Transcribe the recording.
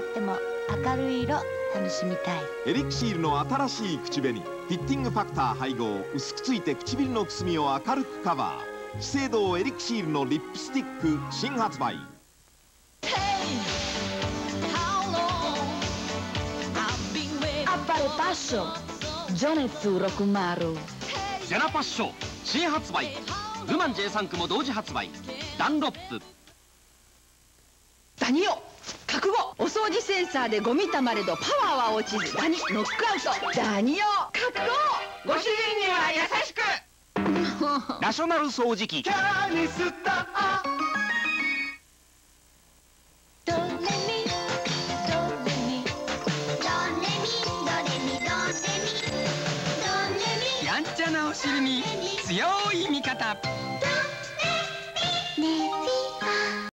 なっても明るい色楽しみたい。エリクシールの新しい口紅。フィッティングファクター配合。薄くついて唇のくすみを明るくカバー。資生堂エリクシールのリップスティック新発売。アッパレパッションジョネツーロクマルゼナパッション。新発売。ルマン J3 区も同時発売。ダンロップ。ダニオ除センサーでゴミたまれどパワーは落ちずダニノックアウト。ダニ用格闘ご主人には優しく。ナショナル掃除機。キャニスタドレミドレミドレミドレミドレミドレミ。やんちゃなお尻に強い味方。